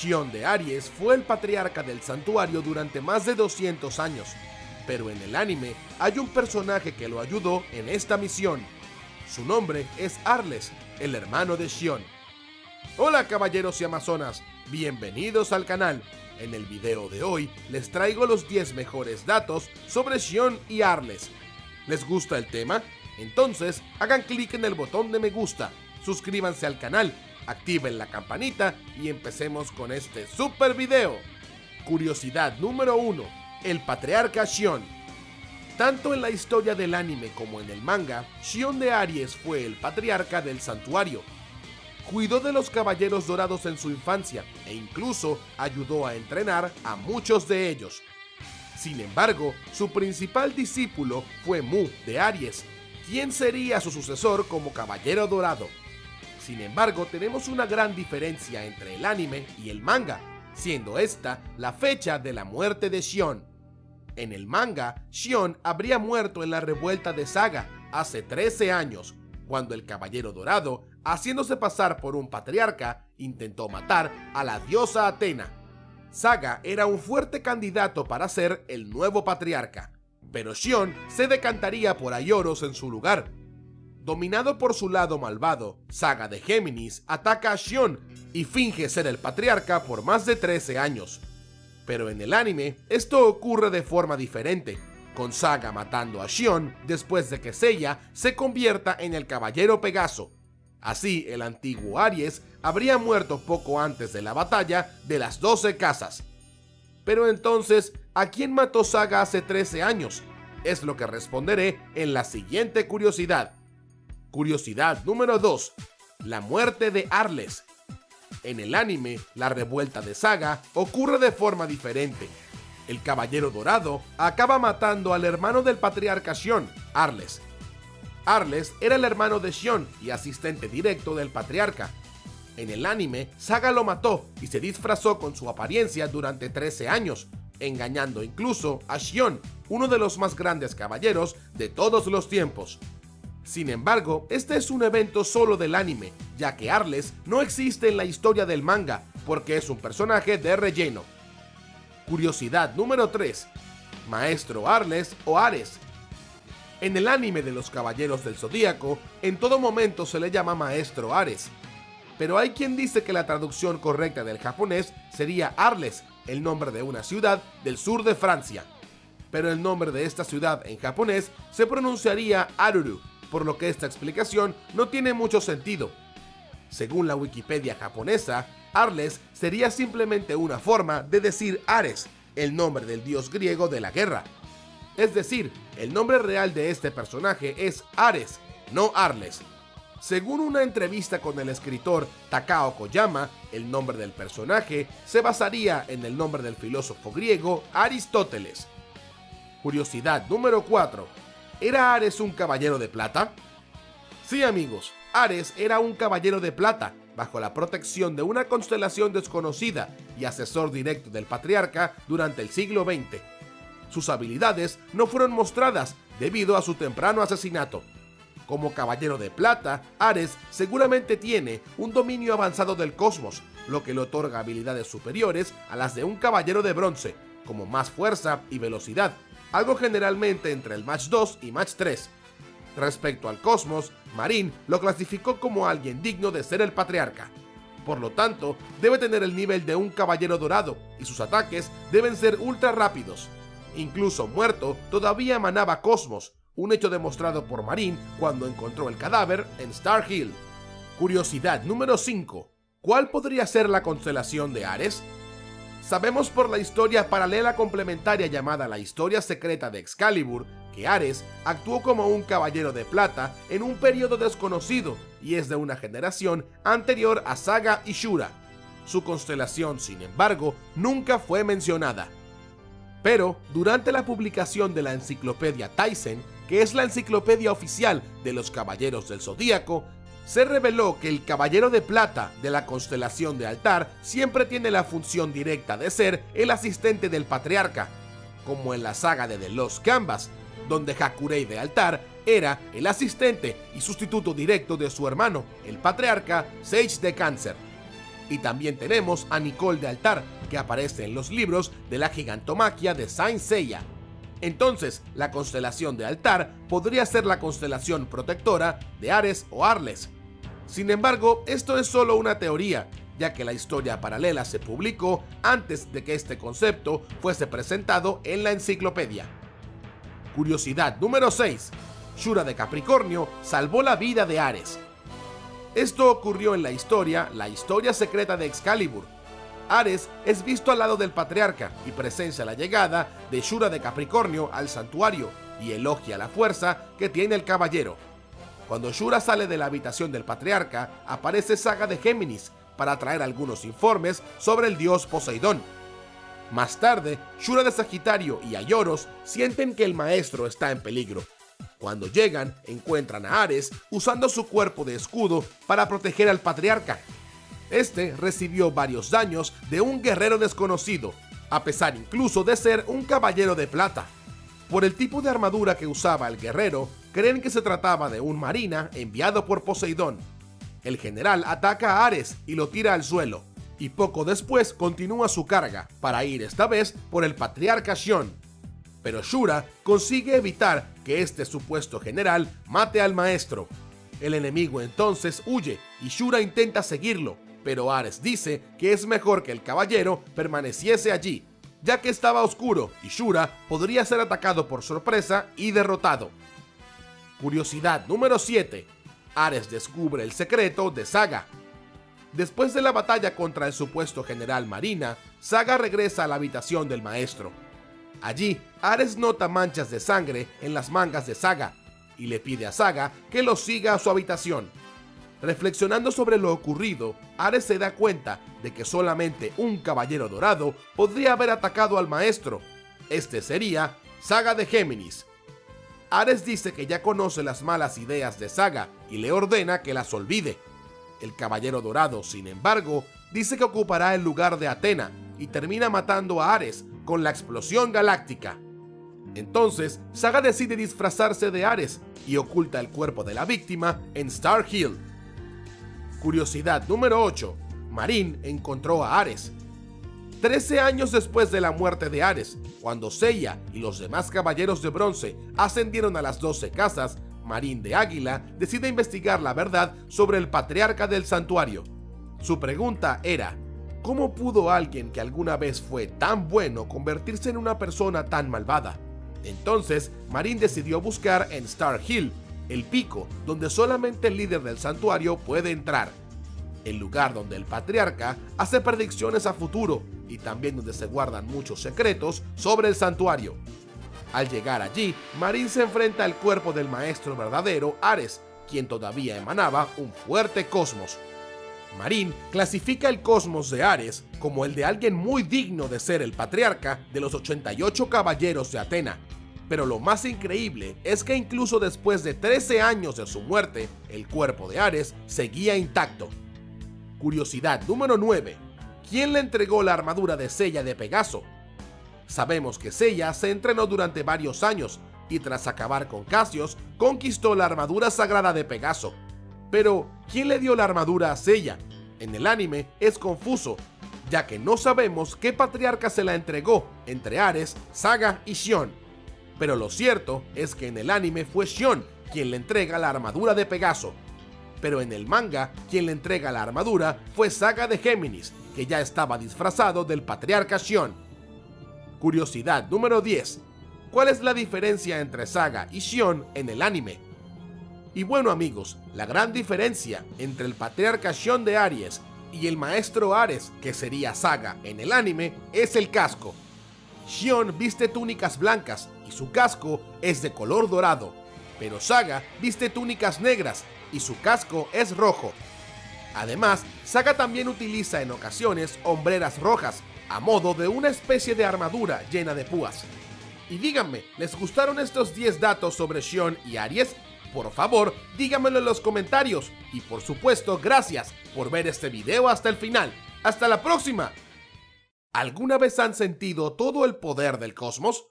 Shion de Aries fue el patriarca del santuario durante más de 200 años, pero en el anime hay un personaje que lo ayudó en esta misión. Su nombre es Arles, el hermano de Shion. Hola caballeros y amazonas, bienvenidos al canal. En el video de hoy les traigo los 10 mejores datos sobre Shion y Arles. ¿Les gusta el tema? Entonces hagan clic en el botón de me gusta, suscríbanse al canal, activen la campanita y empecemos con este super video. Curiosidad número 1. El patriarca Shion. Tanto en la historia del anime como en el manga, Shion de Aries fue el patriarca del santuario. Cuidó de los caballeros dorados en su infancia e incluso ayudó a entrenar a muchos de ellos. Sin embargo, su principal discípulo fue Mu de Aries, quien sería su sucesor como caballero dorado. Sin embargo, tenemos una gran diferencia entre el anime y el manga, siendo esta la fecha de la muerte de Shion. En el manga, Shion habría muerto en la revuelta de Saga hace 13 años, cuando el Caballero Dorado, haciéndose pasar por un patriarca, intentó matar a la diosa Atena. Saga era un fuerte candidato para ser el nuevo patriarca, pero Shion se decantaría por Ayoros en su lugar. Dominado por su lado malvado, Saga de Géminis ataca a Shion y finge ser el patriarca por más de 13 años. Pero en el anime, esto ocurre de forma diferente, con Saga matando a Shion después de que Seiya se convierta en el Caballero Pegaso. Así, el antiguo Aries habría muerto poco antes de la batalla de las 12 casas. Pero entonces, ¿a quién mató Saga hace 13 años? Es lo que responderé en la siguiente curiosidad. Curiosidad número 2. La muerte de Arles. En el anime, la revuelta de Saga ocurre de forma diferente. El Caballero Dorado acaba matando al hermano del patriarca Shion, Arles. Arles era el hermano de Shion y asistente directo del patriarca. En el anime, Saga lo mató y se disfrazó con su apariencia durante 13 años, engañando incluso a Shion, uno de los más grandes caballeros de todos los tiempos. Sin embargo, este es un evento solo del anime, ya que Arles no existe en la historia del manga, porque es un personaje de relleno. Curiosidad número 3. Maestro Arles o Ares. En el anime de los Caballeros del Zodíaco, en todo momento se le llama Maestro Ares. Pero hay quien dice que la traducción correcta del japonés sería Arles, el nombre de una ciudad del sur de Francia. Pero el nombre de esta ciudad en japonés se pronunciaría Aruru, por lo que esta explicación no tiene mucho sentido. Según la Wikipedia japonesa, Arles sería simplemente una forma de decir Ares, el nombre del dios griego de la guerra. Es decir, el nombre real de este personaje es Ares, no Arles. Según una entrevista con el escritor Takao Koyama, el nombre del personaje se basaría en el nombre del filósofo griego Aristóteles. Curiosidad número 4. ¿Era Ares un caballero de plata? Sí amigos, Ares era un caballero de plata, bajo la protección de una constelación desconocida y asesor directo del patriarca durante el siglo XX. Sus habilidades no fueron mostradas debido a su temprano asesinato. Como caballero de plata, Ares seguramente tiene un dominio avanzado del cosmos, lo que le otorga habilidades superiores a las de un caballero de bronce, como más fuerza y velocidad, algo generalmente entre el match 2 y match 3. Respecto al cosmos, Marin lo clasificó como alguien digno de ser el patriarca. Por lo tanto, debe tener el nivel de un caballero dorado y sus ataques deben ser ultra rápidos. Incluso muerto, todavía emanaba cosmos, un hecho demostrado por Marin cuando encontró el cadáver en Star Hill. Curiosidad número 5. ¿Cuál podría ser la constelación de Ares? Sabemos por la historia paralela complementaria llamada la historia secreta de Excalibur que Ares actuó como un caballero de plata en un periodo desconocido y es de una generación anterior a Saga y Shura. Su constelación, sin embargo, nunca fue mencionada. Pero, durante la publicación de la enciclopedia Tyson, que es la enciclopedia oficial de los Caballeros del Zodíaco, se reveló que el Caballero de Plata de la constelación de Altar siempre tiene la función directa de ser el asistente del patriarca, como en la saga de The Lost Canvas, donde Hakurei de Altar era el asistente y sustituto directo de su hermano, el patriarca Sage de Cáncer. Y también tenemos a Nicole de Altar, que aparece en los libros de la gigantomaquia de Saint Seiya. Entonces, la constelación de Altar podría ser la constelación protectora de Ares o Arles. Sin embargo, esto es solo una teoría, ya que la historia paralela se publicó antes de que este concepto fuese presentado en la enciclopedia. Curiosidad número 6. Shura de Capricornio salvó la vida de Ares. Esto ocurrió en la historia, la historia secreta de Excalibur. Ares es visto al lado del patriarca y presencia la llegada de Shura de Capricornio al santuario y elogia la fuerza que tiene el caballero. Cuando Shura sale de la habitación del patriarca, aparece Saga de Géminis, para traer algunos informes sobre el dios Poseidón. Más tarde, Shura de Sagitario y Ayoros sienten que el maestro está en peligro. Cuando llegan, encuentran a Ares usando su cuerpo de escudo para proteger al patriarca. Este recibió varios daños de un guerrero desconocido, a pesar incluso de ser un caballero de plata. Por el tipo de armadura que usaba el guerrero, creen que se trataba de un marina enviado por Poseidón, el general ataca a Ares y lo tira al suelo, y poco después continúa su carga, para ir esta vez por el patriarca Shion. Pero Shura consigue evitar que este supuesto general mate al maestro. El enemigo entonces huye y Shura intenta seguirlo, pero Ares dice que es mejor que el caballero permaneciese allí, ya que estaba oscuro y Shura podría ser atacado por sorpresa y derrotado. Curiosidad número 7. Ares descubre el secreto de Saga. Después de la batalla contra el supuesto general Marina, Saga regresa a la habitación del maestro. Allí, Ares nota manchas de sangre en las mangas de Saga y le pide a Saga que lo siga a su habitación. Reflexionando sobre lo ocurrido, Ares se da cuenta de que solamente un caballero dorado podría haber atacado al maestro. Este sería Saga de Géminis, Ares dice que ya conoce las malas ideas de Saga y le ordena que las olvide. El Caballero Dorado, sin embargo, dice que ocupará el lugar de Atena y termina matando a Ares con la explosión galáctica. Entonces, Saga decide disfrazarse de Ares y oculta el cuerpo de la víctima en Star Hill. Curiosidad número 8. Marin encontró a Ares Trece años después de la muerte de Ares, cuando Seiya y los demás caballeros de bronce ascendieron a las doce casas, Marín de Águila decide investigar la verdad sobre el patriarca del santuario. Su pregunta era, ¿cómo pudo alguien que alguna vez fue tan bueno convertirse en una persona tan malvada? Entonces, Marín decidió buscar en Star Hill, el pico donde solamente el líder del santuario puede entrar, el lugar donde el patriarca hace predicciones a futuro y también donde se guardan muchos secretos sobre el santuario. Al llegar allí, Marín se enfrenta al cuerpo del maestro verdadero, Ares, quien todavía emanaba un fuerte cosmos. Marín clasifica el cosmos de Ares como el de alguien muy digno de ser el patriarca de los 88 caballeros de Atena. Pero lo más increíble es que incluso después de 13 años de su muerte, el cuerpo de Ares seguía intacto. Curiosidad número 9. ¿Quién le entregó la armadura de Sella de Pegaso? Sabemos que Sella se entrenó durante varios años y tras acabar con Casios, conquistó la armadura sagrada de Pegaso. Pero, ¿quién le dio la armadura a Sella? En el anime es confuso, ya que no sabemos qué patriarca se la entregó entre Ares, Saga y Shion. Pero lo cierto es que en el anime fue Shion quien le entrega la armadura de Pegaso, pero en el manga quien le entrega la armadura fue Saga de Géminis, que ya estaba disfrazado del patriarca Shion. Curiosidad número 10. ¿Cuál es la diferencia entre Saga y Shion en el anime? Y bueno amigos, la gran diferencia entre el patriarca Shion de Aries y el maestro Ares, que sería Saga en el anime, es el casco. Shion viste túnicas blancas y su casco es de color dorado, pero Saga viste túnicas negras y su casco es rojo. Además, Saga también utiliza en ocasiones hombreras rojas, a modo de una especie de armadura llena de púas. Y díganme, ¿les gustaron estos 10 datos sobre Shion y Aries? Por favor, díganmelo en los comentarios. Y por supuesto, gracias por ver este video hasta el final. ¡Hasta la próxima! ¿Alguna vez han sentido todo el poder del cosmos?